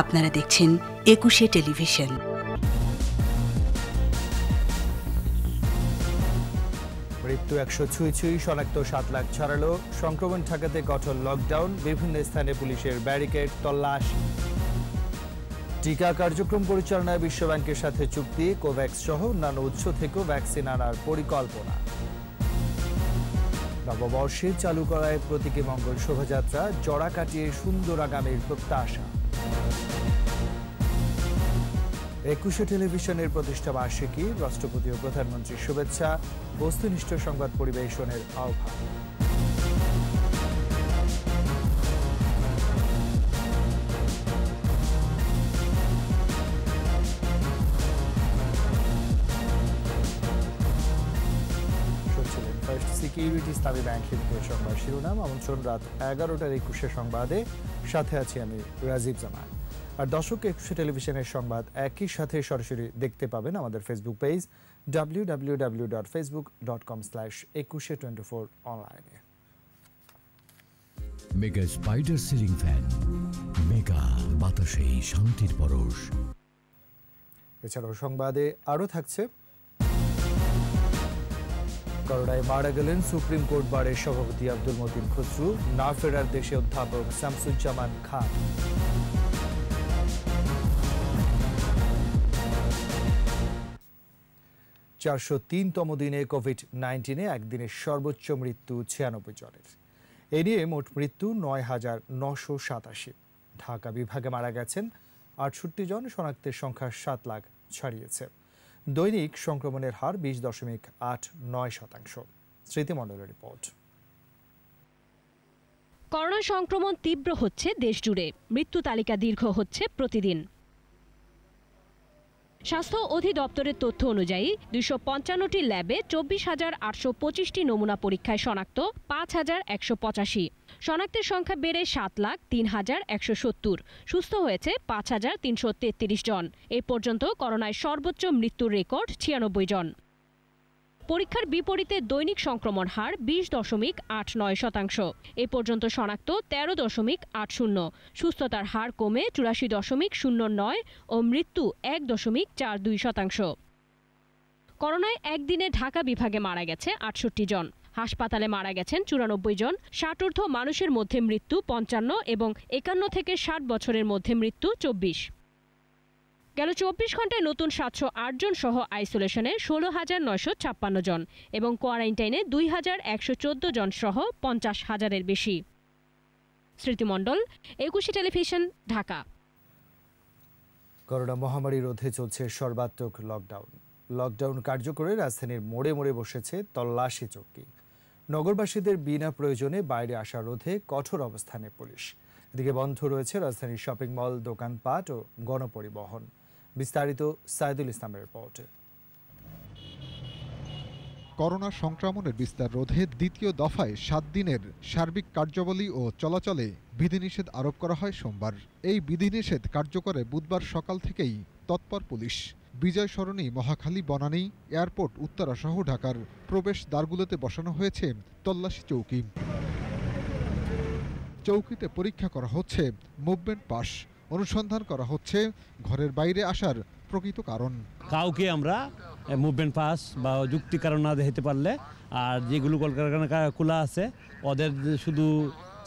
আপনারা দেখছেন একুশে টেলিভিশন। মৃত্যু একশো ছুঁই ছুঁই, শনাক্ত সাত লাখ ছাড়ালো। সংক্রমণ ঠেকাতে কঠোর লকডাউন বিভিন্ন স্থানে পুলিশের ব্যারিকেড তল্লাশ। টিকা কার্যক্রম পরিচালনায় বিশ্বব্যাংকের সাথে চুক্তি কোভ্যাক্স সহ অন্যান্য উৎস থেকেও ভ্যাকসিন আনার পরিকল্পনা। নববর্ষে চালু করায় প্রতীকী মঙ্গল শোভাযাত্রা, জড়া কাটিয়ে সুন্দর আগামীর প্রত্যাশা। একুশে টেলিভিশনের প্রতিষ্ঠা বার্ষিকী রাষ্ট্রপতি ও প্রধানমন্ত্রীর শুভেচ্ছা বস্তুনিষ্ঠ সংবাদ পরিবেশনের আহ্বান। ইসলামী ব্যাংক লিমিটেড সংবাদ শিরোনাম আমন্ত্রণ রাত এগারোটার একুশে সংবাদে সাথে আছি আমি রাজীব জামান। আর দর্শক একুশে টেলিভিশনের সংবাদ একই সাথে সরাসরি দেখতে পাবেন আমাদের Facebook page W W W dot Facebook dot com slash Ekushey twenty four অনলাইনে mega spider ceiling fan mega বাতাসে শান্তির পরশ। এছাড়াও সংবাদে আরও থাকছে করোনায় মারা গেলেন সুপ্রিম কোর্ট বারের সভাপতি আব্দুল মতিন খসরু না ফেরার দেশে অধ্যাপক শামসুজ্জামান খান। চারশো তিনতম দিনে কোভিড নাইন্টিনে একদিনের সর্বোচ্চ মৃত্যু ছিয়ানব্বই জনের। এ নিয়ে মোট মৃত্যু নয় হাজার নশো সাতাশি। ঢাকা বিভাগে মারা গেছেন আটষট্টি জন, শনাক্তের সংখ্যা সাত লাখ ছাড়িয়েছে। দৈনিক সংক্রমণের হার বিশ দশমিক আট নয় শতাংশ। স্মৃতিমণ্ডলের রিপোর্ট। করোনা সংক্রমণ তীব্র হচ্ছে দেশজুড়ে। মৃত্যু তালিকা দীর্ঘ হচ্ছে প্রতিদিন। স্বাস্থ্য অধিদপ্তরের তথ্য অনুযায়ী দুইশো পঞ্চান্নটি ল্যাবে চব্বিশ হাজার আটশো পঁচিশটি নমুনা পরীক্ষায় শনাক্ত পাঁচ হাজার একশো পঁচাশি। শনাক্তের সংখ্যা বেড়ে সাত লাখ তিন হাজার একশো সত্তর। সুস্থ হয়েছে পাঁচ হাজার তিনশো তেত্রিশ জন। এ পর্যন্ত করোনায় সর্বোচ্চ মৃত্যুর রেকর্ড ছিয়ানব্বই জন। পরীক্ষার বিপরীতে দৈনিক সংক্রমণ হার বিশ দশমিক আট নয় শতাংশ। এ পর্যন্ত শনাক্ত তেরো দশমিক আট শূন্য। সুস্থতার হার কমে চুরাশি দশমিক শূন্য নয় ও মৃত্যু এক দশমিক চার দুই শতাংশ। করোনায় একদিনে ঢাকা বিভাগে মারা গেছে আটষট্টি জন। হাসপাতালে মারা গেছেন চুরানব্বই জন। ষাটূর্ধ্ব মানুষের মধ্যে মৃত্যু পঞ্চান্ন এবং একান্ন থেকে ষাট বছরের মধ্যে মৃত্যু চব্বিশ। গেল চব্বিশ ঘন্টায় নতুন সাতশো আট জন সহ আইসোলেশনে ষোলো হাজার নয়শো ছাপ্পান্ন জন এবং কোয়ারেন্টাইনে দুই হাজার একশো চোদ্দ জন সহ পঞ্চাশ হাজারের বেশি। স্মৃতিমণ্ডল, একুশে টেলিভিশন, ঢাকা। করোনা মহামারী রোধে চলছে সর্বাত্মক লকডাউন। লকডাউন কার্যকরে রাজধানীর মোড়ে মোড়ে বসেছে তল্লাশি চৌকি নগরবাসীদের বিনা প্রয়োজনে বাইরে আসা রোধে কঠোর অবস্থানে পুলিশ। এদিকে বন্ধ রয়েছে রাজধানীর শপিং মল, দোকানপাট ও গণপরিবহন। বিস্তারিত সাইদুল ইসলামের রিপোর্টে। করোনা সংক্রমণের বিস্তার রোধে দ্বিতীয় দফায় সাত দিনের সার্বিক কার্যাবলী ও চলাচলে বিধিনিষেধ আরোপ করা হয় সোমবার। এই বিধিনিষেধ কার্যকরে বুধবার সকাল থেকেই তৎপর পুলিশ। বিজয় সরণি মহাখালী বনানী এয়ারপোর্ট উত্তরাসহ ঢাকার প্রবেশ দ্বারগুলোতে বসানো হয়েছে তল্লাশি চৌকি। চৌকিতে পরীক্ষা করা হচ্ছে মুভমেন্ট পাস। অনুসন্ধান করা হচ্ছে ঘরের বাইরে আসার প্রকৃত কারণ। কাউকে আমরা মুভমেন্ট পাস বা যুক্তি কারণ না দেখতে পারলে আর যেগুলো কলকারখানা খোলা আছে ওদের শুধু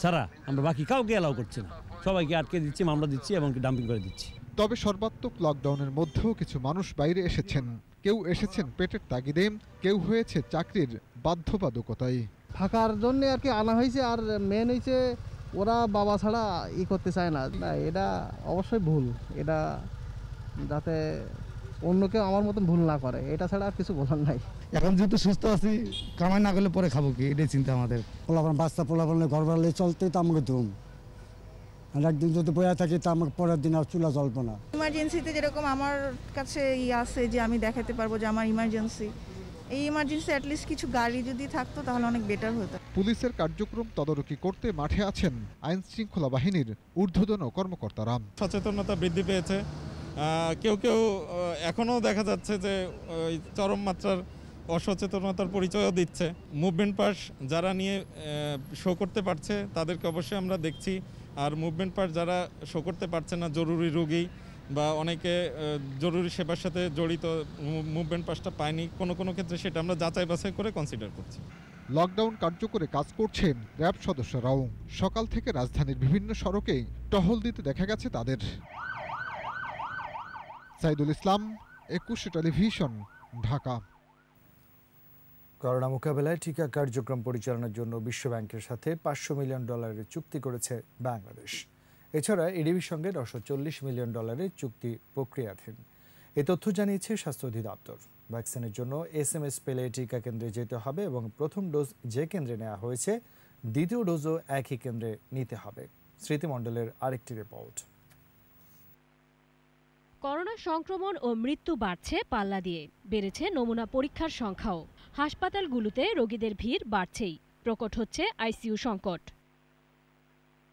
ছাড়া আমরা বাকি কাউকে অ্যালাউ করছি না। সবাইকে আটকে দিচ্ছি মামলা দিচ্ছি এবং ডাম্পিং করে দিচ্ছি। তবে সর্বাত্মক লকডাউনের মধ্যেও কিছু মানুষ বাইরে এসেছেন। কেউ এসেছেন পেটের তাগিদে কেউ হয়েছে চাকরির বাধ্যবাধকতায়। থাকার জন্য আর কি আনা হয়েছে আর মেন হয়েছে ওরা বাবা ছাড়া ই করতে চায় না। না এটা অবশ্যই ভুল। এটা যাতে অন্য কেউ আমার মতন ভুল না করে। এটা ছাড়া আর কিছু বলার নাই। এখন যেহেতু সুস্থ আছি কামাই না করলে পরে খাব কি? এটাই চিন্তা আমাদের। পোলাপান বাচ্চা পোলাপান ঘর বাড়লে চলতে তো আমাকে ধুম। আর একদিন যদি বয়া থাকি তা আমাকে পরের দিন আর চুলা চলবো না। ইমার্জেন্সিতে যেরকম আমার কাছে ই আছে যে আমি দেখাতে পারব যে আমার ইমার্জেন্সি এই ইমার্জেন্সি অ্যাটলিস্ট কিছু গাড়ি যদি থাকতো তাহলে অনেক বেটার হতো। পুলিশের কার্যক্রম তদারকি করতে মাঠে আছেন আইন শৃঙ্খলা বাহিনীর ঊর্ধ্বতন কর্মকর্তারা। সচেতনতা বৃদ্ধি পেয়েছে। কেউ কেউ এখনও দেখা যাচ্ছে যে চরম মাত্রার অসচেতনতার পরিচয়ও দিচ্ছে। মুভমেন্ট পাস যারা নিয়ে শো করতে পারছে, তাদেরকে অবশ্যই আমরা দেখছি। আর মুভমেন্ট পার্ট যারা শো করতে পারছে না, জরুরি রোগী বা অনেকে জরুরি সেবার সাথে জড়িত মুভমেন্ট পাসটা পায়নি, কোনো কোনো ক্ষেত্রে সেটা আমরা যাচাই বাছাই করে কনসিডার করছি। লকডাউন কার্যকরে কাজ করছেন র্যাব সদস্যরাও। সকাল থেকে রাজধানীর বিভিন্ন সড়কে টহল দিতে দেখা গেছে তাদের। সাইদুল ইসলাম, একুশে টেলিভিশন, ঢাকা। করোনা মোকাবেলায় টিকা কার্যক্রম পরিচালনার জন্য বিশ্বব্যাংকের সাথে পাঁচশো মিলিয়ন ডলারের চুক্তি করেছে বাংলাদেশ। এছাড়া এডিবির সঙ্গে নশো মিলিয়ন ডলারের চুক্তি প্রক্রিয়াধীন। এ তথ্য জানিয়েছে স্বাস্থ্য অধিদপ্তর। ভ্যাকসিনের জন্য এস এম এস পেলে টিকা কেন্দ্রে যেতে হবে এবং প্রথম ডোজ যে কেন্দ্রে নেওয়া হয়েছে, দ্বিতীয় ডোজও একই কেন্দ্রে নিতে হবে। স্মৃতিমণ্ডলের আরেকটি রিপোর্ট করোনা সংক্রমণ ও মৃত্যু বাড়ছে পাল্লা দিয়ে। বেড়েছে নমুনা পরীক্ষার সংখ্যাও। হাসপাতালগুলোতে রোগীদের ভিড় বাড়ছেই। প্রকট হচ্ছে আইসিইউ সংকট।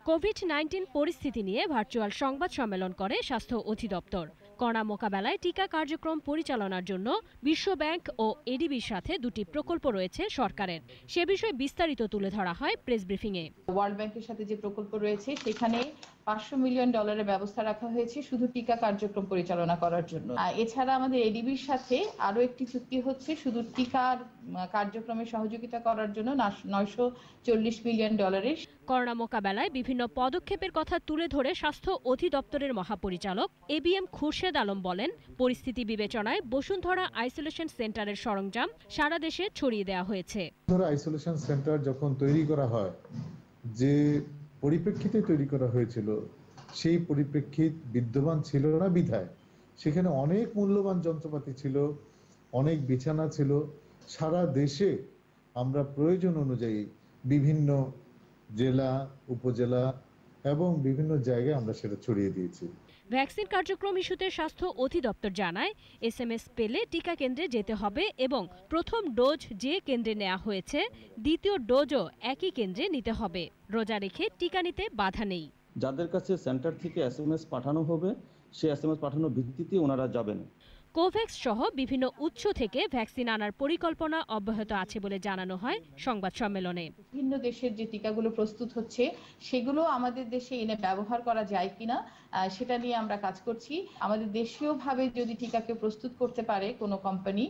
কোভিড নাইন্টিন পরিস্থিতি নিয়ে ভার্চুয়াল সংবাদ সম্মেলন করে স্বাস্থ্য অধিদপ্তর। করোনা মোকাবেলায় টিকা কার্যক্রম পরিচালনার জন্য বিশ্বব্যাংক ও এডিবির সাথে দুটি প্রকল্প রয়েছে সরকারের। সে বিষয়ে বিস্তারিত তুলে ধরা হয় প্রেস ব্রিফিংয়ে। ওয়ার্ল্ড ব্যাংকের সাথে যে প্রকল্প রয়েছে, সেখানে পাঁচশো মিলিয়ন ডলারের ব্যবস্থা রাখা হয়েছে শুধু টিকা কার্যক্রম পরিচালনা করার জন্য। আর এছাড়া আমাদের এডিবির সাথে আরও একটি চুক্তি হচ্ছে শুধু টিকার কার্যক্রমে সহযোগিতা করার জন্য নয়শো চল্লিশ মিলিয়ন ডলারের করোনা মোকাবেলায় বিভিন্ন পদক্ষেপের কথা তুলে ধরে স্বাস্থ্য অধিদপ্তরের মহাপরিচালক এবিএম খুরশেদ আলম বলেন পরিস্থিতি বিবেচনায় বসুন্ধরা আইসোলেশন সেন্টারের সরঞ্জাম সারা দেশে ছড়িয়ে দেওয়া হয়েছে। ধরো আইসোলেশন সেন্টার যখন তৈরি করা হয় যে পরিপ্রেক্ষিতে তৈরি করা হয়েছিল, সেই পরিপ্রেক্ষিত বিদ্যমান ছিল না বিধায়। সেখানে অনেক মূল্যবান যন্ত্রপাতি ছিল, অনেক বিছানা ছিল। সারা দেশে আমরা প্রয়োজন অনুযায়ী বিভিন্ন জেলা, উপজেলা এবং বিভিন্ন জায়গায় আমরা সেটা ছড়িয়ে দিয়েছি। ভ্যাকসিন কার্যক্রম ইস্যুতে স্বাস্থ্য অধিদপ্তর জানায় এস এম এস পেলে টিকা কেন্দ্রে যেতে হবে এবং প্রথম ডোজ যে কেন্দ্রে নেওয়া হয়েছে, দ্বিতীয় ডোজও একই কেন্দ্রে নিতে হবে। রোজা রেখে টিকা নিতে বাধা নেই। যাদের কাছে সেন্টার থেকে এস এম এস পাঠানো হবে, সে এস এম এস পাঠানোর ভিত্তিতে ওনারা যাবেন। কোভ্যাক্স সহ বিভিন্ন উৎস থেকে ভ্যাকসিন আনার পরিকল্পনা অব্যাহত আছে বলে জানানো হয় সংবাদ সম্মেলনে। বিভিন্ন দেশের যে টিকাগুলো প্রস্তুত হচ্ছে সেগুলো আমাদের দেশে এনে ব্যবহার করা যায় কিনা সেটা নিয়ে আমরা কাজ করছি। আমাদের দেশীয়ভাবে যদি টিকাকে প্রস্তুত করতে পারে কোনো কোম্পানি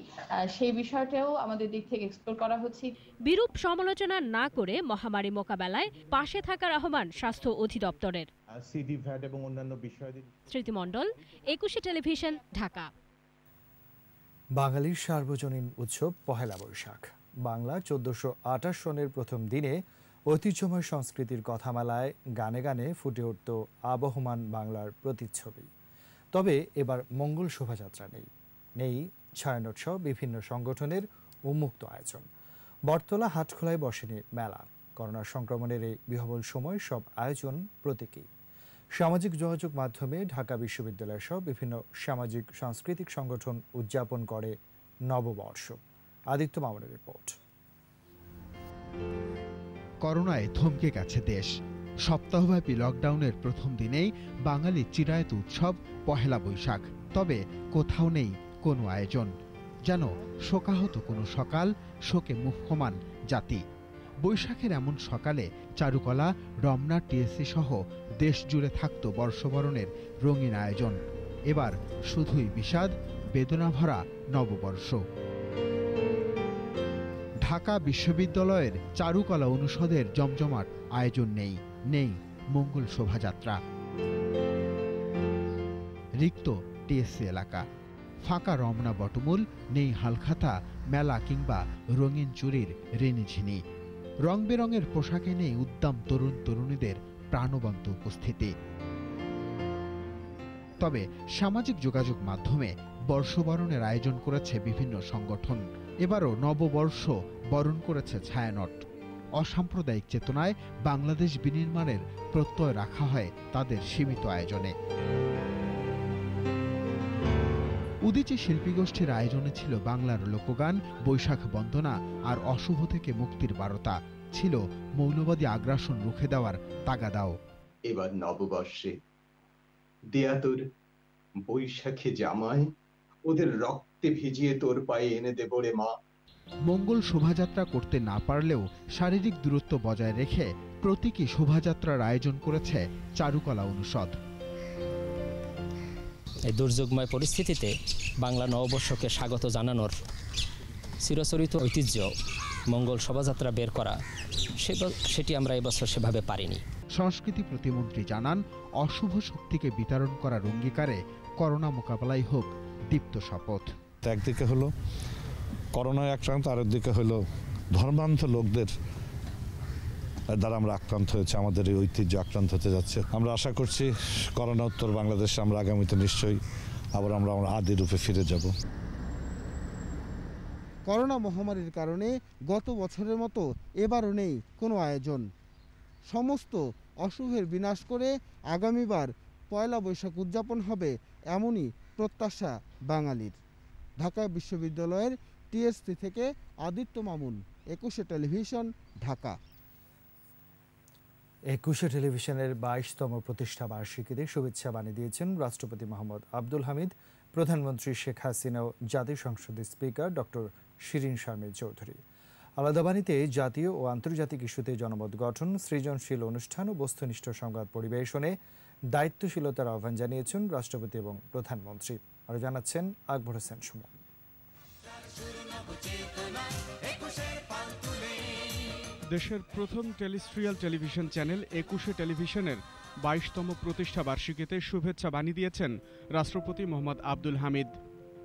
সেই বিষয়টাও আমাদের দিক থেকে এক্সপ্লোর করা হচ্ছে। বিরূপ সমালোচনা না করে মহামারী মোকাবেলায় পাশে থাকার আহ্বান স্বাস্থ্য অধিদপ্তরের। সিডি ভ্যাট এবং অন্যান্য বিষয়াদি স্মৃতিমণ্ডল একুশে টেলিভিশন ঢাকা। বাঙালির সার্বজনীন উৎসব পহেলা বৈশাখ। বাংলা চোদ্দশো আঠাশ সনের প্রথম দিনে ঐতিহ্যময় সংস্কৃতির কথামালায় গানে গানে ফুটে উঠত আবহমান বাংলার প্রতিচ্ছবি। তবে এবার মঙ্গল শোভাযাত্রা নেই। নেই ছায়ানট বিভিন্ন সংগঠনের উন্মুক্ত আয়োজন। বটতলা হাটখোলায় বসেনি মেলা। করোনা সংক্রমণের এই বিহবল সময় সব আয়োজন প্রতীকী। সামাজিক যোগাযোগ মাধ্যমে ঢাকা বিশ্ববিদ্যালয় সহ বিভিন্ন সামাজিক, সাংস্কৃতিক সংগঠন উদযাপন করে নববর্ষ। আদিত্য মামুনের রিপোর্ট। করোনায় থমকে গেছে দেশ। সপ্তাহব্যাপী লকডাউনের প্রথম দিনেই বাঙালির চিরায়ত উৎসব পহেলা বৈশাখ। তবে কোথাও নেই কোনো আয়োজন। যেন শোকাহত কোনো সকাল, শোকে মুখ্যমান জাতি। বৈশাখের এমন সকালে চারুকলা, রমনা, টিএসসি সহ দেশ জুড়ে থাকত বর্ষবরণের রঙিন আয়োজন। এবার শুধুই বিষাদ, বেদনাভরা নববর্ষ। ঢাকা বিশ্ববিদ্যালয়ের চারুকলা অনুষদের জমজমাট আয়োজন নেই নেই মঙ্গল শোভাযাত্রা। রিক্ত টিএসসি এলাকা। ফাঁকা রমনা বটমূল, নেই হালখাতা, মেলা কিংবা রঙিন চুরির রেনিঝিনি রং বেরঙের পোশাকে নেই উদ্দাম তরুণ তরুণীদের প্রাণবন্ত উপস্থিতি। তবে সামাজিক যোগাযোগ মাধ্যমে বর্ষবরণের আয়োজন করেছে বিভিন্ন সংগঠন। এবারও নববর্ষ বরণ করেছে ছায়ানট। অসাম্প্রদায়িক চেতনায় বাংলাদেশ বিনির্মাণের প্রত্যয় রাখা হয় তাদের সীমিত আয়োজনে। উদিচি শিল্পীগোষ্ঠীর আয়োজনে ছিল বাংলার লোকগান বৈশাখ বন্দনা আর অশুভ থেকে মুক্তির বার্তা। ছিল মৌলবাদী আগ্রাসন রুখে দেওয়ার তাগাদাও। এবার নববর্ষে দেয়া তোর বৈশাখে জামায় ওদের রক্তে ভিজিয়ে তোর পায়ে এনে দেব রে মা। মঙ্গল শোভাযাত্রা করতে না পারলেও শারীরিক দূরত্ব বজায় রেখে প্রতীকী শোভাযাত্রার আয়োজন করেছে চারুকলা অনুষদ। এই দুর্যোগময় পরিস্থিতিতে বাংলা নববর্ষকে স্বাগত জানানোর চিরচরিত ঐতিহ্য মঙ্গল শোভাযাত্রা বের করা সে- সেটি আমরা এবছর সেভাবে পারিনি। সংস্কৃতি প্রতিমন্ত্রী জানান অশুভ শক্তিকে বিতরণ করার অঙ্গীকারে করোনা মোকাবেলাই হোক দীপ্ত শপথ। একদিকে হলো করোনায় আক্রান্ত আরেকদিকে হলো ধর্মান্ধ লোকদের দ্বারা আমরা আক্রান্ত হয়েছে, আমাদের এই ঐতিহ্য আক্রান্ত হতে যাচ্ছে। আমরা আশা করছি করোনা উত্তর বাংলাদেশে আমরা আগামীতে নিশ্চয়ই আবার আমরা আমরা আদি রূপে ফিরে যাব। করোনা মহামারীর কারণে গত বছরের মতো এবারও নেই কোনো আয়োজন। সমস্ত অশুভের বিনাশ করে আগামীবার পয়লা বৈশাখ উদযাপন হবে এমনই প্রত্যাশা বাঙালির। ঢাকা বিশ্ববিদ্যালয়ের টিএসসি থেকে আদিত্য মামুন, একুশে টেলিভিশন, ঢাকা। একুশে টেলিভিশনের বাইশতম প্রতিষ্ঠা বার্ষিকীতে শুভেচ্ছা বাণী দিয়েছেন রাষ্ট্রপতি মোহাম্মদ আব্দুল হামিদ, প্রধানমন্ত্রী শেখ হাসিনা ও জাতীয় সংসদের স্পিকার ডক্টর শিরিন শারমিন চৌধুরী। আলাদা বাণীতে জাতীয় ও আন্তর্জাতিক ইস্যুতে জনমত গঠন, সৃজনশীল অনুষ্ঠান ও বস্তুনিষ্ঠ সংবাদ পরিবেশনে দায়িত্বশীলতার আহ্বান জানিয়েছেন রাষ্ট্রপতি এবং প্রধানমন্ত্রী। আরও জানাচ্ছেন আকবর হোসেন সুমন। দেশের প্রথম টেলিস্ট্রিয়াল টেলিভিশন চ্যানেল একুশে টেলিভিশনের বাইশতম প্রতিষ্ঠা বার্ষিকীতে শুভেচ্ছা বাণী দিয়েছেন রাষ্ট্রপতি মোহাম্মদ আব্দুল হামিদ।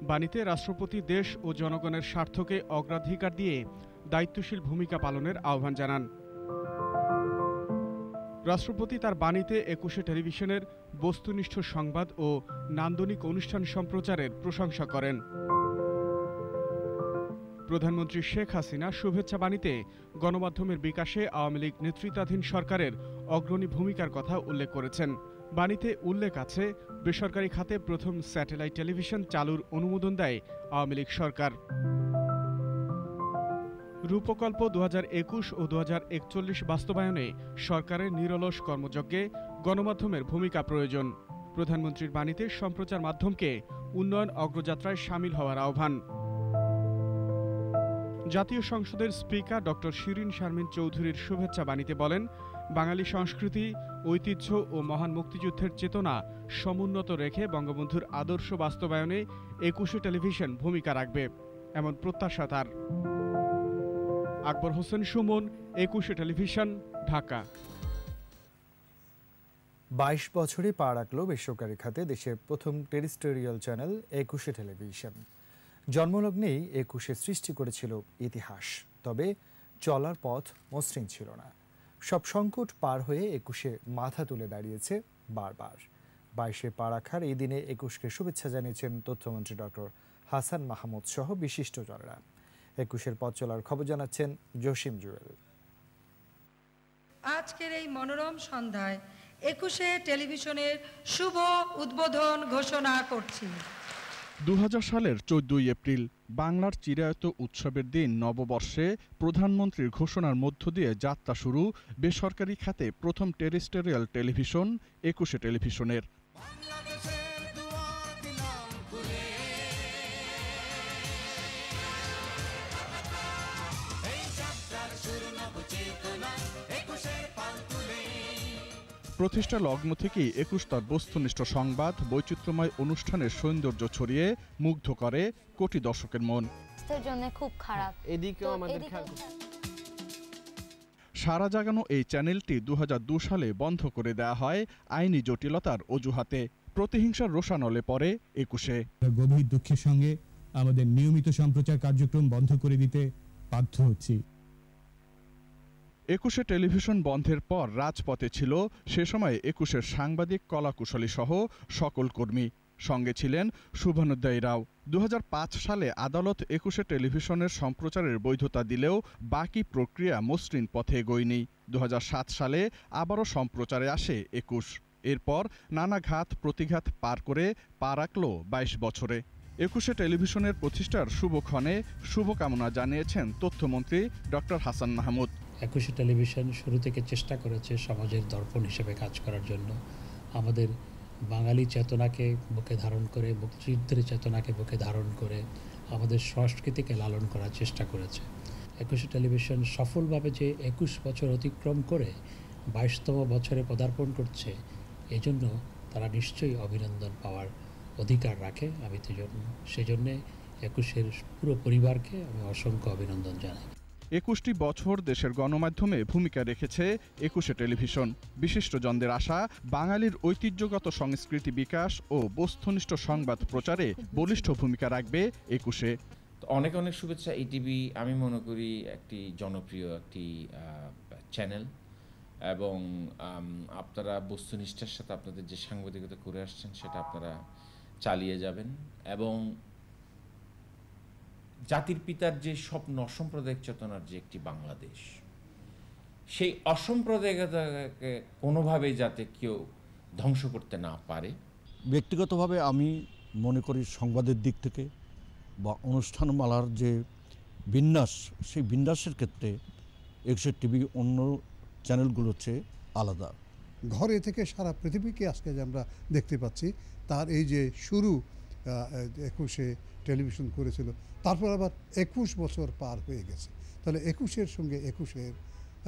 বাণীতে রাষ্ট্রপতি দেশ ও জনগণের স্বার্থকে অগ্রাধিকার দিয়ে দায়িত্বশীল ভূমিকা পালনের আহ্বান জানান। রাষ্ট্রপতি তার বাণীতে একুশে টেলিভিশনের বস্তুনিষ্ঠ সংবাদ ও নান্দনিক অনুষ্ঠান সম্প্রচারের প্রশংসা করেন। প্রধানমন্ত্রী শেখ হাসিনা শুভেচ্ছা বাণীতে গণমাধ্যমের বিকাশে আওয়ামী লীগ নেতৃত্বাধীন সরকারের অগ্রণী ভূমিকার কথা উল্লেখ করেছেন। বাণীতে উল্লেখ আছে, বেসরকারি খাতে প্রথম স্যাটেলাইট টেলিভিশন চালুর অনুমোদন দেয় আওয়ামী লীগ সরকার। রূপকল্প দু হাজার একুশ ও দু হাজার একচল্লিশ বাস্তবায়নে সরকারের নিরলস কর্মযজ্ঞে গণমাধ্যমের ভূমিকা প্রয়োজন। প্রধানমন্ত্রীর বাণীতে সম্প্রচার মাধ্যমকে উন্নয়ন অগ্রযাত্রায় সামিল হওয়ার আহ্বান। জাতীয় সংসদের স্পিকার ডক্টর শিরিন শারমিন চৌধুরীর শুভেচ্ছা বাণীতে বলেন, বাঙালি সংস্কৃতি, ঐতিহ্য ও মহান মুক্তিযুদ্ধের চেতনা সমুন্নত রেখে বঙ্গবন্ধুর আদর্শ বাস্তবায়নে একুশে টেলিভিশন ভূমিকা রাখবে। এমন প্রত্যাশা তার। আকবর হোসেন সুমন, একুশে টেলিভিশন, ঢাকা। বাইশ বছরে পা রাখল বেসরকারি খাতে দেশের প্রথম টেরিস্টোরিয়াল চ্যানেল একুশে টেলিভিশন। জন্মলগ্নেই একুশে সৃষ্টি করেছিল ইতিহাস, তবে চলার পথ মসৃণ ছিল না। সব সংকট পার হয়ে একুশে মাথা তুলে দাঁড়িয়েছে বারবার। বাইশে পা রাখার এই দিনে একুশকে শুভেচ্ছা জানিয়েছেন তথ্যমন্ত্রী ডক্টর হাসান মাহমুদ সহ বিশিষ্টজনেরা। একুশের পথ চলার খবর জানাচ্ছেন জসিম জুয়েল। আজকের এই মনোরম সন্ধ্যায় একুশে টেলিভিশনের শুভ উদ্বোধন ঘোষণা করছি। দু হাজার সালের চোদ্দই এপ্রিল বাংলার চিরায়ত উৎসবের দিন নববর্ষে প্রধানমন্ত্রীর ঘোষণার মধ্য দিয়ে যাত্রা শুরু বেসরকারি খাতে প্রথম টেরিস্টেরিয়াল টেলিভিশন, একুশে টেলিভিশনের। প্রতিষ্ঠা লগ্ন থেকেই একুশ তার বস্তুনিষ্ঠ সংবাদ বৈচিত্র্যময় অনুষ্ঠানের সৌন্দর্য ছড়িয়ে মুগ্ধ করে কোটি দর্শকের মন। জন্য খুব খারাপ। এদিকেও আমাদের সারা জাগানো এই চ্যানেলটি দু সালে বন্ধ করে দেয়া হয় আইনি জটিলতার অজুহাতে। প্রতিহিংসার রোষানলে পরে একুশে। গভীর দুঃখের সঙ্গে আমাদের নিয়মিত সম্প্রচার কার্যক্রম বন্ধ করে দিতে বাধ্য হচ্ছি। একুশে টেলিভিশন বন্ধের পর রাজপথে ছিল সে সময় একুশের সাংবাদিক কলাকুশলী সহ সকল কর্মী। সঙ্গে ছিলেন শুভানুদ্দায়ী রাও। দু হাজার পাঁচ সালে আদালত একুশে টেলিভিশনের সম্প্রচারের বৈধতা দিলেও বাকি প্রক্রিয়া মসৃণ পথে এগোয়নি। দু সালে আবারও সম্প্রচারে আসে একুশ। এরপর নানা ঘাত প্রতিঘাত পার করে পা রাখল বাইশ বছরে। একুশে টেলিভিশনের প্রতিষ্ঠার শুভক্ষণে শুভকামনা জানিয়েছেন তথ্যমন্ত্রী ডক্টর হাসান মাহমুদ। একুশে টেলিভিশন শুরু থেকে চেষ্টা করেছে সমাজের দর্পণ হিসেবে কাজ করার জন্য। আমাদের বাঙালি চেতনাকে বুকে ধারণ করে মুক্তিযুদ্ধের চেতনাকে বুকে ধারণ করে আমাদের সংস্কৃতিকে লালন করার চেষ্টা করেছে। একুশে টেলিভিশন সফলভাবে যে একুশ বছর অতিক্রম করে বাইশতম বছরে পদার্পণ করছে, এজন্য তারা নিশ্চয়ই অভিনন্দন পাওয়ার অধিকার রাখে আমি তো সেজন্যে একুশের পুরো পরিবারকে আমি অসংখ্য অভিনন্দন জানাই। একুশটি বছর দেশের গণমাধ্যমে ভূমিকা রেখেছে একুশে টেলিভিশন। বিশিষ্টজনদের আশা, বাঙালির ঐতিহ্যগত সংস্কৃতি বিকাশ ও বস্তুনিষ্ঠ সংবাদ প্রচারে বলিষ্ঠ ভূমিকা রাখবে একুশে। অনেক অনেক শুভেচ্ছা ইটিভি আমি মনে করি একটি জনপ্রিয় একটি চ্যানেল এবং আপনারা বস্তুনিষ্ঠার সাথে আপনাদের যে সাংবাদিকতা করে আসছেন সেটা আপনারা চালিয়ে যাবেন এবং জাতির পিতার যে স্বপ্ন অসাম্প্রদায়িক চেতনার যে একটি বাংলাদেশ সেই অসাম্প্রদায়িকতাকে কোনোভাবেই যাতে কেউ ধ্বংস করতে না পারে। ব্যক্তিগতভাবে আমি মনে করি সংবাদের দিক থেকে বা অনুষ্ঠানমালার যে বিন্যাস সেই বিন্যাসের ক্ষেত্রে একুশে টিভি অন্য চ্যানেলগুলোর চেয়ে আলাদা। ঘরে থেকে সারা পৃথিবীকে আজকে যে আমরা দেখতে পাচ্ছি তার এই যে শুরু একুশে টেলিভিশন করেছিল। তারপর আবার একুশ বছর পার হয়ে গেছে। তাহলে একুশের সঙ্গে একুশের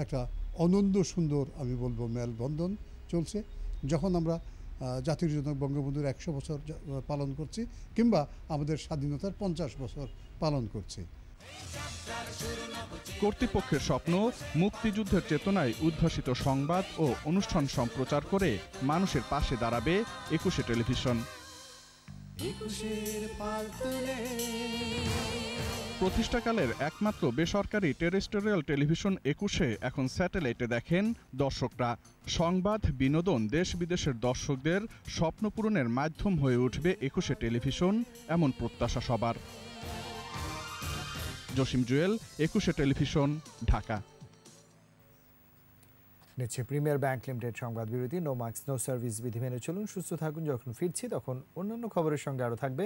একটা অনন্য সুন্দর, আমি বলব, মেলবন্ধন চলছে। যখন আমরা জাতির জনক বঙ্গবন্ধুর একশো বছর পালন করছি, কিংবা আমাদের স্বাধীনতার পঞ্চাশ বছর পালন করছি। কর্তৃপক্ষের স্বপ্ন, মুক্তিযুদ্ধের চেতনায় উদ্ভাসিত সংবাদ ও অনুষ্ঠান সম্প্রচার করে মানুষের পাশে দাঁড়াবে একুশে টেলিভিশন। প্রতিষ্ঠাকালের একমাত্র বেসরকারি টেরেস্টেরিয়াল টেলিভিশন একুশে এখন স্যাটেলাইটে দেখেন দর্শকরা। সংবাদ, বিনোদন, দেশ বিদেশের দর্শকদের স্বপ্ন পূরণের মাধ্যম হয়ে উঠবে একুশে টেলিভিশন, এমন প্রত্যাশা সবার। জসিম জুয়েল, একুশে টেলিভিশন, ঢাকা। নিচ্ছে প্রিমিয়ার ব্যাংক লিমিটেড সংবাদ বিরতি। নো মার্কস নো সার্ভিস বিধি মেনে চলুন, সুস্থ থাকুন, যখন ফিরছি তখন অন্যান্য খবরের সঙ্গে আরও থাকবে।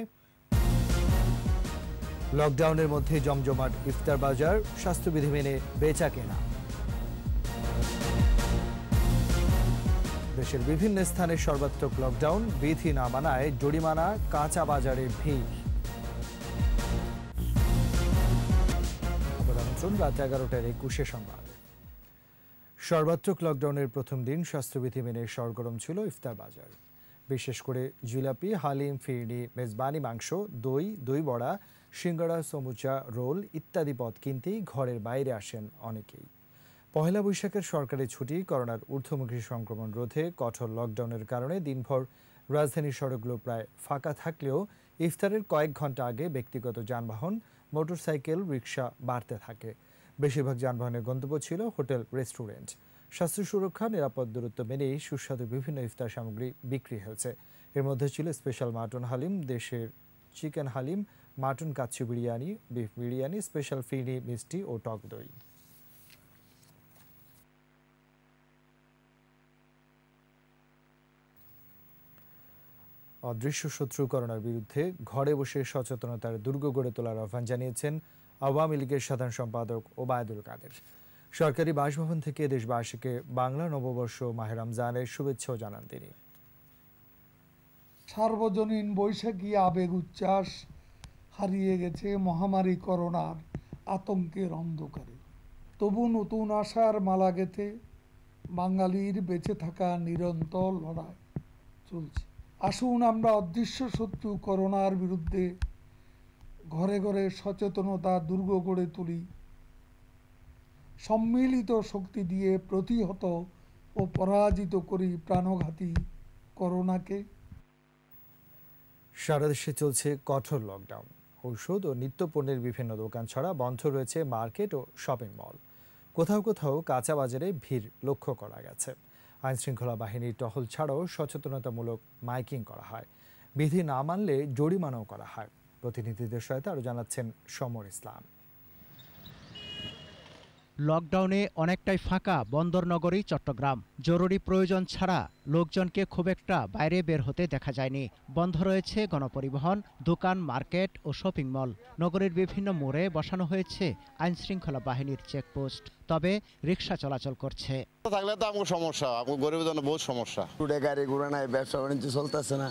লকডাউনের মধ্যে জমজমাট ইফতার বাজার স্বাস্থ্যবিধি মেনে বেচা কেনা। দেশের বিভিন্ন স্থানে সর্বাত্মক লকডাউন বিধি না মানায় জরিমানা, কাঁচা বাজারে ভিড়। রাত এগারোটার একুশে সংবাদ। সর্বাত্মক লকডাউনের প্রথম দিন স্বাস্থ্যবিধি মেনে সরগরম ছিল ইফতার বাজার। বিশেষ করে জিলাপি, হালিম, ফিরনি, মেজবানি, মাংস, দই দই বড়া সিঙ্গাড়া সমুচা, রোল ইত্যাদি পদ কিনতেই ঘরের বাইরে আসেন অনেকেই। পহেলা বৈশাখের সরকারি ছুটি, করোনার ঊর্ধ্বমুখী সংক্রমণ রোধে কঠোর লকডাউনের কারণে দিনভর রাজধানীর সড়কগুলো প্রায় ফাঁকা থাকলেও ইফতারের কয়েক ঘণ্টা আগে ব্যক্তিগত যানবাহন, মোটরসাইকেল রিক্সা বাড়তে থাকে। বেশিরভাগ যানবাহনের গন্তব্য ছিল হোটেল, রেস্টুরেন্ট। স্বাস্থ্য সুরক্ষা, নিরাপদ দূরত্ব মেনেই সুস্বাদু বিভিন্ন ইফতার সামগ্রী বিক্রি হয়েছে। এর মধ্যে ছিল স্পেশাল মাটন হালিম, দেশের chicken haleem, mutton kacchi biryani, beef biryani, special firni মিষ্টি ও টক দই। অদৃশ্য শত্রু করোনার বিরুদ্ধে ঘরে বসে সচেতনতার দুর্গ গড়ে তোলার আহ্বান জানিয়েছেন আওয়ামী লীগের সাধারণ সম্পাদক ওবায়দুল কাদের। সরকারি বাসভবন থেকে দেশবাসীকে বাংলা নববর্ষ মাহে রমজানের শুভেচ্ছাও জানান তিনি। সার্বজনীন বৈশাখী আবেগ উচ্ছ্বাস হারিয়ে গেছে মহামারী করোনার আতঙ্কের অন্ধকারে। তবু নতুন আশার মালা গেথে বাঙালির বেঁচে থাকা নিরন্তর লড়াই চলছে। আসুন আমরা অদৃশ্য শত্রু করোনার বিরুদ্ধে ঘরে ঘরে সচেতনতা দুর্গ গড়ে তুলি। সম্মিলিত শক্তি দিয়ে প্রতিহত ও পরাজিত করি প্রাণঘাতী করোনাকে। সারা দেশে চলছে কঠোর লকডাউন ঔষধ ও নিত্যপণ্যের বিভিন্ন দোকান ছাড়া বন্ধ রয়েছে মার্কেট ও শপিং মল কোথাও কোথাও কাঁচা বাজারে ভিড় লক্ষ্য করা গেছে। আইন শৃঙ্খলা বাহিনীর টহল ছাড়াও সচেতনতামূলক মাইকিং করা হয়। বিধি না মানলে জরিমানাও করা হয়। প্রতিনিধিদের সহায়তা আরও জানাচ্ছেন সমর ইসলাম। লকডাউনে অনেকটাই ফাঁকা বন্দরনগরী চট্টগ্রাম। জরুরি প্রয়োজন ছাড়া লোকজনকে খুব একটা বাইরে বের হতে দেখা যায়নি। বন্ধ রয়েছে গণপরিবহন দোকান মার্কেট ও শপিং মল। নগরীর বিভিন্ন মোড়ে বসানো হয়েছে আইনশৃঙ্খলা বাহিনীর চেকপোস্ট। তবে রিক্সা চলাচল করছে। থাকলে তো আমাকে সমস্যা আমাকে গরিবের জন্য বহুত সমস্যা। টুডে গাড়ি ঘোড়া নাই ব্যবসা বাণিজ্য চলতেছে না।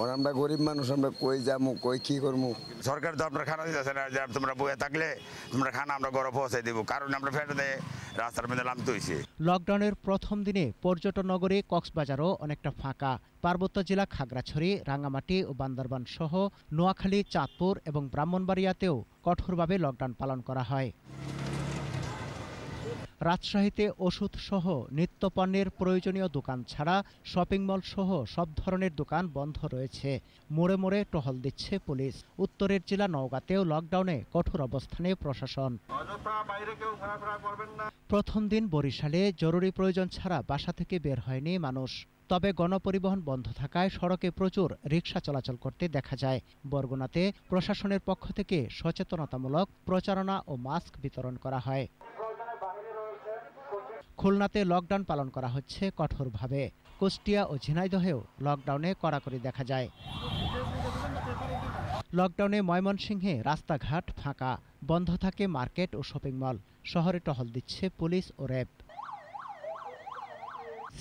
ওর আমরা গরিব মানুষ আমরা কই যাব কই কি করব সরকার তো আপনার খানা দিতেছে না যে তোমরা বয়ে থাকলে তোমরা খানা আমরা ঘরে পৌঁছাই দিব কারণ আমরা ফেটে দেয় রাস্তার মধ্যে নামতে হয়েছে লকডাউনের প্রথম দিনে পর্যটন নগরী কক্সবাজারও অনেকটা ফাঁকা। পার্বত্য জেলা খাগড়াছড়ি রাঙ্গামাটি ও বান্দরবান সহ নোয়াখালী চাঁদপুর এবং ব্রাহ্মণবাড়িয়াতেও কঠোরভাবে লকডাউন পালন করা হয়। রাজশাহীতে ওষুধ সহ নিত্যপণ্যের প্রয়োজনীয় দোকান ছাড়া শপিং মল সহ সব ধরনের দোকান বন্ধ রয়েছে। মোড়ে মোড়ে টহল দিচ্ছে পুলিশ। উত্তরের জেলা নওগাঁতেও লকডাউনে কঠোর অবস্থানে প্রশাসন। প্রথম দিন বরিশালে জরুরি প্রয়োজন ছাড়া বাসা থেকে বের হয়নি মানুষ। তবে গণপরিবহন বন্ধ থাকায় সড়কে প্রচুর রিক্সা চলাচল করতে দেখা যায়। বরগুনাতে প্রশাসনের পক্ষ থেকে সচেতনতামূলক প্রচারণা ও মাস্ক বিতরণ করা হয়। খুলনাতে লকডাউন পালন করা হচ্ছে কঠোরভাবে। কুষ্টিয়া ও ঝিনাইদহেও লকডাউনে কড়াকড়ি দেখা যায়। লকডাউনে ময়মনসিংহে রাস্তাঘাট ফাঁকা, বন্ধ থাকে মার্কেট ও শপিং মল। শহরে টহল দিচ্ছে পুলিশ ও র্যাব।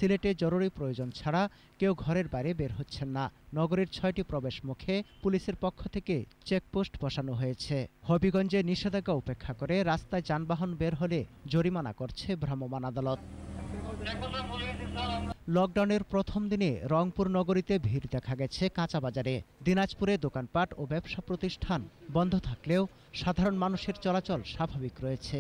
সিলেটে জরুরি প্রয়োজন ছাড়া কেউ ঘরের বাইরে বের হচ্ছেন না। নগরীর ছয়টি প্রবেশ মুখে পুলিশের পক্ষ থেকে চেকপোস্ট বসানো হয়েছে। হবিগঞ্জে নিষেধাজ্ঞা উপেক্ষা করে রাস্তায় যানবাহন বের হলে জরিমানা করছে ভ্রাম্যমাণ আদালত। লকডাউনের প্রথম দিনে রংপুর নগরীতে ভিড় দেখা গেছে কাঁচা বাজারে দিনাজপুরে দোকানপাট ও ব্যবসা প্রতিষ্ঠান বন্ধ থাকলেও সাধারণ মানুষের চলাচল স্বাভাবিক রয়েছে।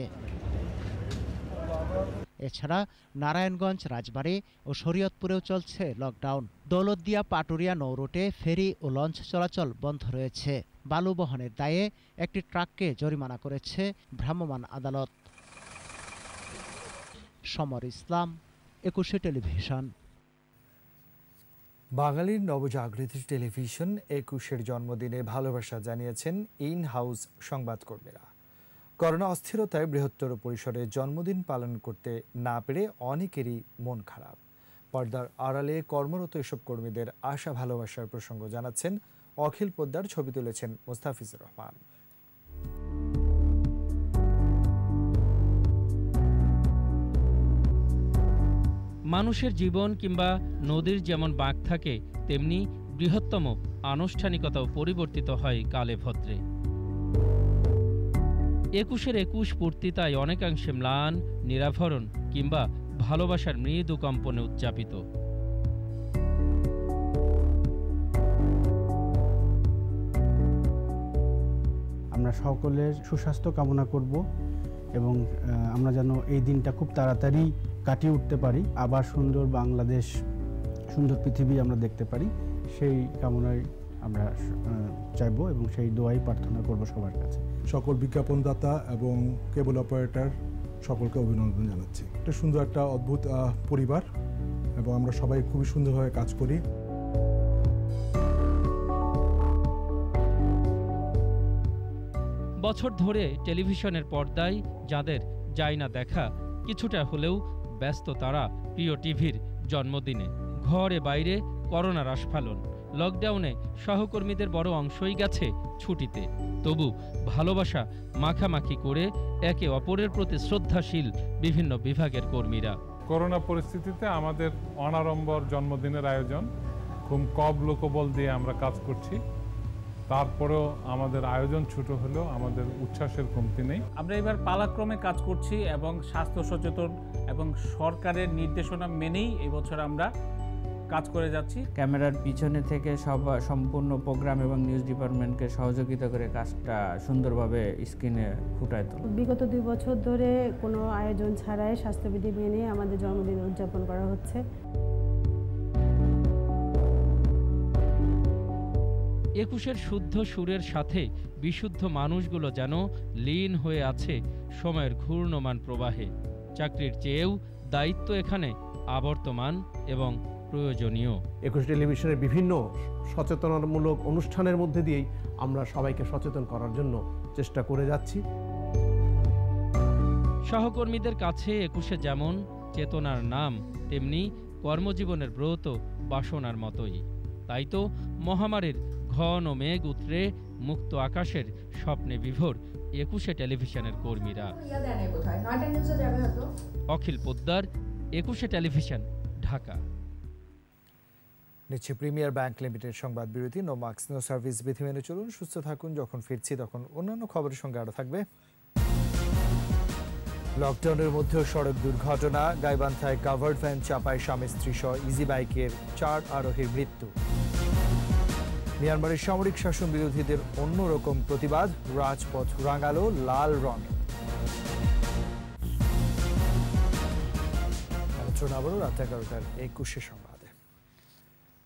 এছাড়া নারায়ণগঞ্জ, রাজবাড়ী ও শরীয়তপুরেও চলছে লকডাউন দৌলতদিয়া, পাটুরিয়া নৌরুটে ফেরি ও লঞ্চ চলাচল বন্ধ রয়েছে। বালু বহনের দায়ে একটি ট্রাককে জরিমানা করেছে ভ্রাম্যমাণ আদালত। সমর ইসলাম, একুশে টেলিভিশন। বাঙালির নবজাগৃতি টেলিভিশন একুশের জন্মদিনে ভালোবাসা জানিয়েছেন ইন হাউস সংবাদকর্মীরা। করোনা অস্থিরতায় বৃহত্তর পরিসরে জন্মদিন পালন করতে না পেরে অনেকেরই মন খারাপ। পর্দার আড়ালে কর্মরত এসব কর্মীদের আশা ভালোবাসার প্রসঙ্গ জানাচ্ছেন অখিল পোদ্দার, ছবি তুলেছেন মোস্তাফিজুর রহমান। মানুষের জীবন কিংবা নদীর যেমন বাঁক থাকে, তেমনি বৃহত্তম আনুষ্ঠানিকতাও পরিবর্তিত হয় কালে ভদ্রে। একুশের একুশ পূর্তিতায় অনেকাংশে ম্লান, নিরাভরণ কিংবা ভালোবাসার মৃদু কম্পনে উদযাপিত। আমরা সকলের সুস্বাস্থ্য কামনা করব এবং আমরা যেন এই দিনটা খুব তাড়াতাড়ি কাটিয়ে উঠতে পারি। আবার সুন্দর বাংলাদেশ, সুন্দর পৃথিবী আমরা দেখতে পারি। সেই কামনায় আমরা চাইব এবং সেই দোয়াই প্রার্থনা করব সবার কাছে। সকল বিজ্ঞাপনদাতা এবং কেবল অপারেটর সকলকে অভিনন্দন জানাচ্ছি। একটা সুন্দর একটা অদ্ভুত পরিবার এবং আমরা সবাই খুবই সুন্দরভাবে কাজ করি। বছর ধরে টেলিভিশনের পর্দায় যাদের যায় না দেখা, কিছুটা হলেও ব্যস্ত তারা প্রিয় টিভির জন্মদিনে। ঘরে বাইরে করোনার আস্ফালন লকডাউনে সহকর্মীদের বড় অংশই গেছে ছুটিতে। তবু ভালোবাসা মাখামাখি করে একে অপরের প্রতি শ্রদ্ধাশীল বিভিন্ন বিভাগের কর্মীরা। করোনা পরিস্থিতিতে আমাদের অনারম্বর জন্মদিনের আয়োজন খুব কম লোকবল দিয়ে আমরা কাজ করছি। তারপরেও আমাদের আয়োজন ছোট হলেও আমাদের উচ্ছ্বাসের কমতি নেই। আমরা এবার পালাক্রমে কাজ করছি এবং স্বাস্থ্য সচেতন এবং সরকারের নির্দেশনা মেনেই এবছর আমরা কাজ করে যাচ্ছি। ক্যামেরার পিছনে থেকে সব সম্পূর্ণ প্রোগ্রাম এবং নিউজ ডিপার্টমেন্টকে সহযোগিতা করে কাজটা সুন্দরভাবে স্ক্রিনে ফুটায় তো বিগত দুই বছর ধরে কোনো আয়োজন ছাড়াই স্বাস্থ্যবিধি মেনে আমাদের জন্মদিন উদযাপন করা হচ্ছে। একুশের শুদ্ধ সুরের সাথে বিশুদ্ধ মানুষগুলো যেন লীন হয়ে আছে সময়ের ঘূর্ণমান প্রবাহে। চাকরির চেয়েও দায়িত্ব এখানে আবর্তমান এবং প্রয়োজনীয়। একুশ টেলিভিশনের বিভিন্ন সচেতনতামূলক অনুষ্ঠানের মধ্যে দিয়েই আমরা সবাইকে সচেতন করার জন্য চেষ্টা করে যাচ্ছি। সহকর্মীদের কাছে একুশে যেমন চেতনার নাম তেমনি কর্মজীবনের ব্রত বাসনার মতোই। তাই তো মহামারীর ঘন মেঘ উতরে মুক্ত আকাশের স্বপ্নে বিভোর একুশে টেলিভিশনের কর্মীরা। অখিল পোদ্দার একুশে টেলিভিশন ঢাকা। নিচ্ছে প্রিমিয়ার ব্যাংক লিমিটেড সংবাদ বিরতি। নো মার্কস নো সার্ভিস বিধি মেনে চলুন, সুস্থ থাকুন, যখন ফিরছি তখন অন্যান্য খবরের সঙ্গে আরও থাকবে। লকডাউনের মধ্যেও সড়ক দুর্ঘটনা, গাইবান্ধায় কাভার্ড ভ্যান চাপায় স্বামী, স্ত্রী সহ ইজি বাইকের চার আরোহীর মৃত্যু। মিয়ানমারের সামরিক শাসন বিরোধীদের অন্যরকম প্রতিবাদ, রাজপথ রাঙালো লাল রঙে আলোচনা আবারও রাত এগারোটার একুশে সংবাদে।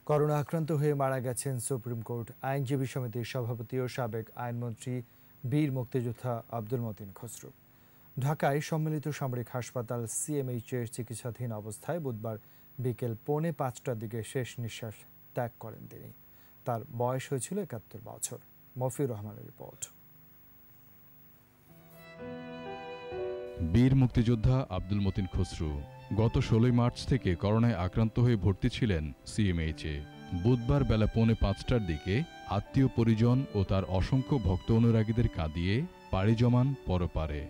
করোনা আক্রান্ত হয়ে মারা গেছেন সুপ্রিম কোর্ট আইনজীবী সমিতির সভাপতি ও সাবেক আইনমন্ত্রী বীর মুক্তিযোদ্ধা আব্দুল মতিন খসরু। ঢাকায় সম্মিলিত সামরিক হাসপাতাল সিএমএইচ এর চিকিৎসাধীন অবস্থায় বুধবার বিকেল পৌনে পাঁচটার দিকে শেষ নিঃশ্বাস ত্যাগ করেন তিনি। তার বয়স হয়েছিল একাত্তর বছর। মফিউর রহমানের রিপোর্ট। বীর মুক্তিযোদ্ধা আব্দুল মতিন খসরু গত ষোলোই মার্চ থেকে করোনায় আক্রান্ত হয়ে ভর্তি ছিলেন সিএমএইচে বুধবার বেলা পৌনে পাঁচটার দিকে আত্মীয় পরিজন ও তার অসংখ্য ভক্ত অনুরাগীদের কাঁদিয়ে পাড়ি জমান পরপারে।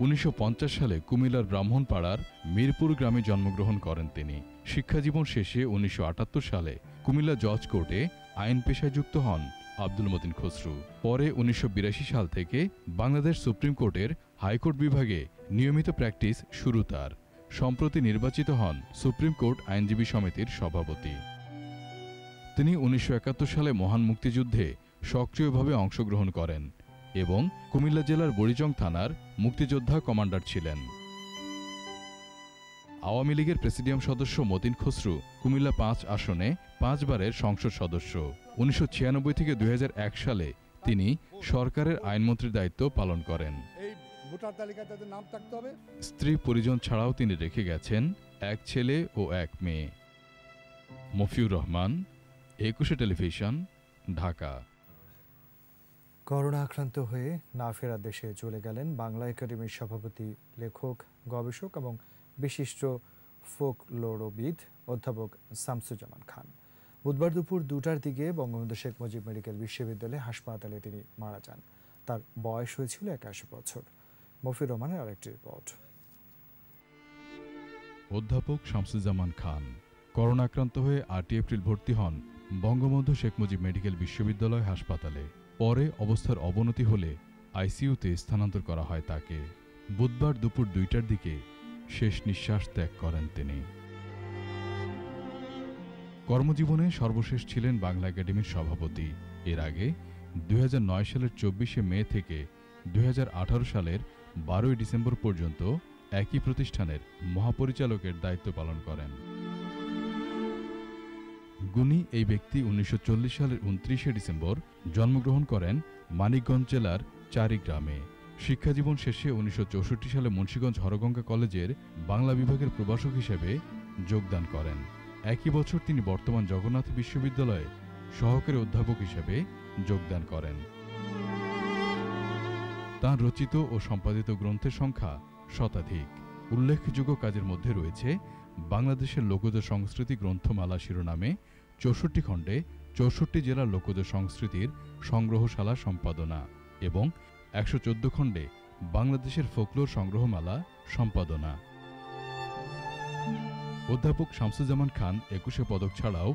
উনিশশো পঞ্চাশ সালে কুমিল্লার ব্রাহ্মণপাড়ার মিরপুর গ্রামে জন্মগ্রহণ করেন তিনি। শিক্ষাজীবন শেষে উনিশশো আটাত্তর সালে কুমিল্লা জজ কোর্টে আইন পেশায় যুক্ত হন আব্দুল মতিন খসরু। পরে উনিশশো বিরাশি সাল থেকে বাংলাদেশ সুপ্রিম কোর্টের হাইকোর্ট বিভাগে নিয়মিত প্র্যাকটিস শুরু তার। সম্প্রতি নির্বাচিত হন সুপ্রিম কোর্ট আইনজীবী সমিতির সভাপতি। তিনি উনিশশো একাত্তর সালে মহান মুক্তিযুদ্ধে সক্রিয়ভাবে অংশগ্রহণ করেন এবং কুমিল্লা জেলার বড়িজং থানার মুক্তিযোদ্ধা কমান্ডার ছিলেন। আওয়ামী লীগের প্রেসিডিয়াম সদস্য মতিন খসরু কুমিল্লা পাঁচ আসনে পাঁচবারের সংসদ সদস্য। উনিশশো ছিয়ানব্বই থেকে দু হাজার এক সালে তিনি সরকারের আইনমন্ত্রীর দায়িত্ব পালন করেন। ভোটার তালিকায় তাদের নাম থাকতে হবে। স্ত্রী পরিজন ছাড়াও তিনি রেখে গেছেন এক ছেলে ও এক মেয়ে। মফিউর রহমান একুশে টেলিভিশন ঢাকা। করোনা আক্রান্ত হয়ে না ফেরা দেশে চলে গেলেন বাংলা একাডেমির সভাপতি লেখক গবেষক এবং বিশিষ্ট ফোকলোরবিদ অধ্যাপক শামসুজ্জামান খান। বুধবার দুপুর দুটার দিকে বঙ্গবন্ধু শেখ মুজিব মেডিকেল বিশ্ববিদ্যালয় হাসপাতালে তিনি মারা যান। তার বয়স হয়েছিল একাশি বছর। মফির রহমানের আরেকটি রিপোর্ট অধ্যাপক শামসুজ্জামান খান, করোনা আক্রান্ত হয়ে আটই এপ্রিল ভর্তি হন বঙ্গবন্ধু শেখ মুজিব মেডিকেল বিশ্ববিদ্যালয় হাসপাতালে। পরে অবস্থার অবনতি হলে আইসিইউতে স্থানান্তর করা হয় তাকে। বুধবার দুপুর দুইটার দিকে শেষ নিঃশ্বাস ত্যাগ করেন তিনি। কর্মজীবনে সর্বশেষ ছিলেন বাংলা একাডেমির সভাপতি। এর আগে দু হাজার নয় সালের চব্বিশে মে থেকে দু হাজার আঠারো সালের বারোই ডিসেম্বর পর্যন্ত একই প্রতিষ্ঠানের মহাপরিচালকের দায়িত্ব পালন করেন। গুনি এই ব্যক্তি উনিশশো চল্লিশ সালের উনত্রিশে ডিসেম্বর জন্মগ্রহণ করেন মানিকগঞ্জ জেলার চারি গ্রামে। শিক্ষাজীবন শেষে উনিশশো চৌষট্টি সালে মুন্সীগঞ্জ হরগঙ্গা কলেজের বাংলা বিভাগের প্রভাষক হিসেবে যোগদান করেন। একই বছর তিনি বর্তমান জগন্নাথ বিশ্ববিদ্যালয়ে সহকারী অধ্যাপক হিসেবে যোগদান করেন। তাঁর রচিত ও সম্পাদিত গ্রন্থের সংখ্যা শতাধিক। উল্লেখযোগ্য কাজের মধ্যে রয়েছে বাংলাদেশের লোকজ সংস্কৃতি গ্রন্থমালা শিরোনামে চৌষট্টি খণ্ডে চৌষট্টি জেলার লোকজ সংস্কৃতির সংগ্রহশালা সম্পাদনা এবং একশো চোদ্দ খণ্ডে বাংলাদেশের ফোকলোর সংগ্রহমালা সম্পাদনা। অধ্যাপক শামসুজ্জামান খান একুশে পদক ছাড়াও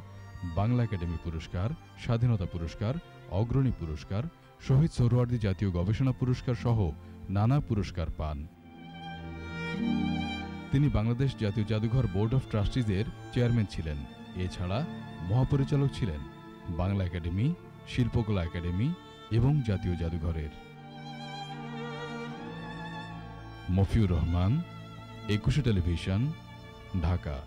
বাংলা একাডেমি পুরস্কার, স্বাধীনতা পুরস্কার, অগ্রণী পুরস্কার শহীদ সোহরাওয়ার্দী জাতীয় গবেষণা পুরস্কার সহ নানা পুরস্কার পান। তিনি বাংলাদেশ জাতীয় জাদুঘর বোর্ড অফ ট্রাস্টিজের চেয়ারম্যান ছিলেন। এছাড়া মহাপরিচালক ছিলেন বাংলা একাডেমি, শিল্পকলা একাডেমি এবং জাতীয় জাদুঘরের। মফিউর রহমান, একুশে টেলিভিশন, ঢাকা।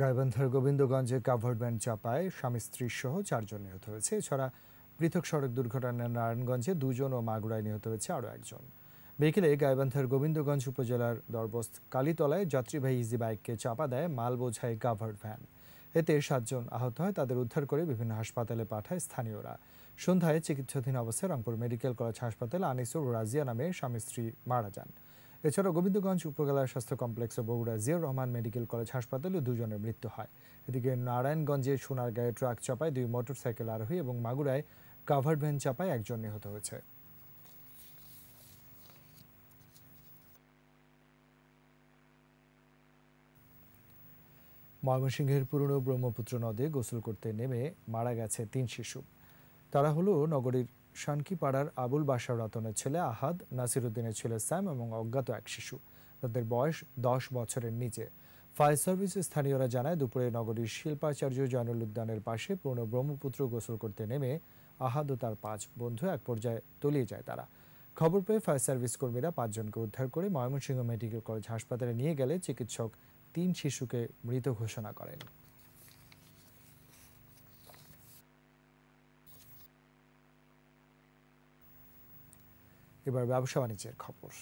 গাইবান্ধার গোবিন্দগঞ্জে কাভার্ড চাপায় স্বামী স্ত্রী সহ চারজন নিহত হয়েছে। এছাড়া পৃথক সড়ক দুর্ঘটনায় নারায়ণগঞ্জে দুজন ও মাগুরায় নিহত হয়েছে আরও একজন। বিকেলে গাইবান্ধার গোবিন্দগঞ্জ উপজেলার দরবস্ত কালীতলায় যাত্রীবাহী ইজি বাইককে চাপা দেয় মাল বোঝাই কাভার্ড ভ্যান এতে সাতজন আহত হয়, তাদের উদ্ধার করে বিভিন্ন হাসপাতালে পাঠায় স্থানীয়রা। সন্ধ্যায় চিকিৎসাধীন অবস্থায় রংপুর মেডিকেল কলেজ হাসপাতালে আনিসুর রাজিয়া নামে স্বামী স্ত্রী মারা যান। এছাড়া গোবিন্দগঞ্জ উপজেলা স্বাস্থ্য কমপ্লেক্স ও বগুড়া জিয়াউর রহমান মেডিকেল কলেজ হাসপাতালে দুজনের মৃত্যু হয়। এদিকে নারায়ণগঞ্জে সোনারগাঁয়ে ট্রাক চাপায় দুই মোটরসাইকেল আরোহী এবং মাগুরায় কাভার্ড ভ্যান চাপায় একজন নিহত হয়েছে। ময়মনসিংহের পুরনো ব্রহ্মপুত্র নদে গোসল করতে নেমে মারা গেছে তিন শিশু। তারা হলো নগরীর শানকিপাড়ার আবুল বাসার রতনের ছেলে আহাদ, নাসিরুদ্দিনের ছেলে স্যাম এবং অজ্ঞাত এক শিশু। তাদের বয়স দশ বছরের নিচে। ফায়ার সার্ভিস স্থানীয়রা জানায়, দুপুরে নগরীর শিল্পাচার্য জয়নুল উদ্যানের পাশে পুরনো ব্রহ্মপুত্র গোসল করতে নেমে আহাদ ও তার পাঁচ বন্ধু এক পর্যায়ে তলিয়ে যায় তারা। খবর পেয়ে ফায়ার সার্ভিস কর্মীরা পাঁচজনকে উদ্ধার করে ময়মনসিংহ মেডিকেল কলেজ হাসপাতালে নিয়ে গেলে চিকিৎসক তিন শিশুকে মৃত ঘোষণা করেন। এবার ব্যবসা বাণিজ্যের খবর।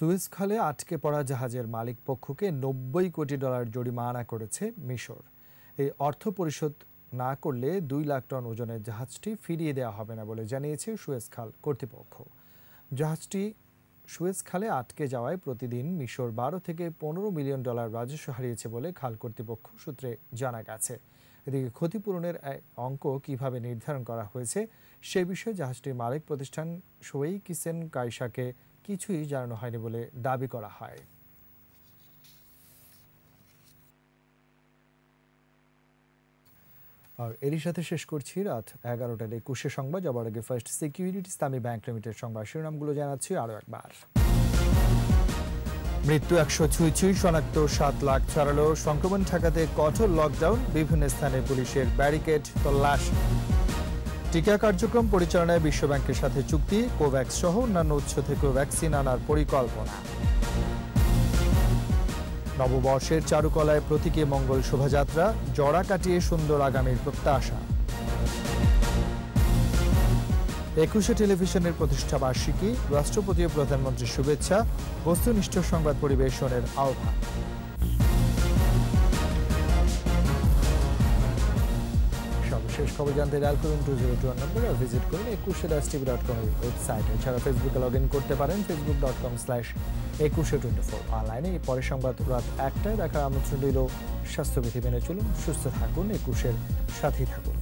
সুয়েজ খালে আটকে পড়া জাহাজের মালিক পক্ষকে নব্বই কোটি ডলার জরিমানা করেছে মিশর। এই অর্থ পরিশোধ না করলে দুই লাখ টন ওজনের জাহাজটি ফিরিয়ে দেওয়া হবে না বলে জানিয়েছে সুয়েজ খাল কর্তৃপক্ষ। জাহাজটি সুয়েজ খালে আটকে যাওয়ায় প্রতিদিন মিশর বারো থেকে পনেরো মিলিয়ন ডলার রাজস্ব হারিয়েছে বলে খাল কর্তৃপক্ষ সূত্রে জানা গেছে। এদিকে ক্ষতিপূরণের অঙ্ক কীভাবে নির্ধারণ করা হয়েছে সে বিষয়ে জাহাজটির মালিক প্রতিষ্ঠান সোয়েই কিসেন কাইসাকে কিছুই জানানো হয়নি বলে দাবি করা হয়। আর এরই সাথে শেষ করছি রাত এগারোটার একুশে সংবাদ। যাবার আগে First Security Islami Bank Limited সংবাদ শিরোনামগুলো জানাচ্ছি আরও একবার। মৃত্যু একশো ছুঁই ছুঁই শনাক্ত সাত লাখ ছড়ালো। সংক্রমণ ঠেকাতে কঠোর লকডাউন বিভিন্ন স্থানে পুলিশের ব্যারিকেড তল্লাশ। টিকা কার্যক্রম পরিচালনায় বিশ্বব্যাংকের সাথে চুক্তি, কোভ্যাক্স সহ অন্যান্য উৎস থেকেও ভ্যাকসিন আনার পরিকল্পনা। নববর্ষের চারুকলায় প্রতীকী মঙ্গল শোভাযাত্রা, জড়া কাটিয়ে সুন্দর আগামীর প্রত্যাশা। একুশে টেলিভিশনের প্রতিষ্ঠা বার্ষিকী, রাষ্ট্রপতি ও প্রধানমন্ত্রীর শুভেচ্ছা, বস্তুনিষ্ঠ সংবাদ পরিবেশনের আহ্বান। সর্বশেষ খবর জানতে ডায়াল করুন টু জিরো টু নম্বরে ভিজিট করুন একুশে ডাস টিভি ডট কম ওয়েবসাইট। এছাড়া ফেসবুকে লগ ইন করতে পারেন Facebook dot com slash Ekushey twenty four অনলাইনে এই পরের সংবাদ রাত একটায় দেখার আমন্ত্রণ রইল। স্বাস্থ্যবিধি মেনে চলুন, সুস্থ থাকুন, একুশের সাথেই থাকুন।